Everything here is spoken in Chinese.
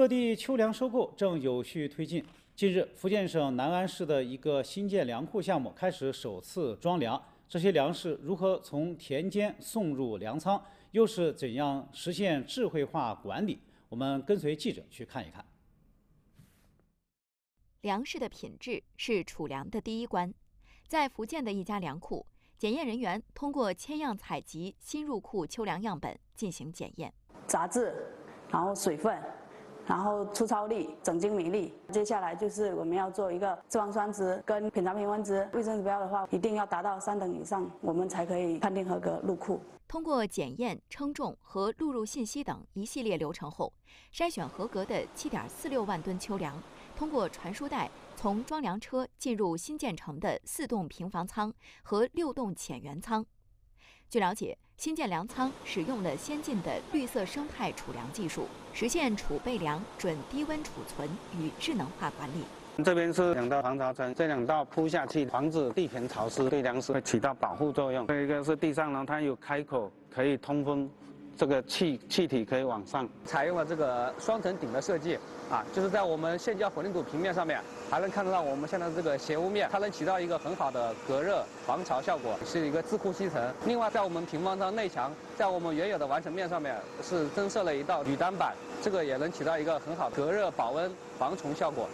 各地秋粮收购正有序推进。近日，福建省南安市的一个新建粮库项目开始首次装粮。这些粮食如何从田间送入粮仓，又是怎样实现智慧化管理？我们跟随记者去看一看。粮食的品质是储粮的第一关。在福建的一家粮库，检验人员通过千样采集新入库秋粮样本进行检验。杂质，然后水分。然后粗糙粒、整斤米粒，接下来就是我们要做一个脂肪酸值跟品尝评分值，卫生指标的话一定要达到三等以上，我们才可以判定合格入库。通过检验、称重和录入信息等一系列流程后，筛选合格的七点四六万吨秋粮，通过传输带从装粮车进入新建成的四栋平房仓和六栋浅员仓。据了解，新建粮仓使用了先进的绿色生态储粮技术，实现储备粮准低温储存与智能化管理。这边是两道防潮层，这两道铺下去，防止地坪潮湿，对粮食会起到保护作用。这一个是地上呢，它有开口可以通风。这个气气体可以往上，采用了这个双层顶的设计啊，就是在我们现浇混凝土平面上面，还能看得到我们现在这个斜屋面，它能起到一个很好的隔热防潮效果，是一个自护吸层。另外，在我们平房仓内墙，在我们原有的完成面上面是增设了一道铝单板，这个也能起到一个很好隔热保温防虫效果。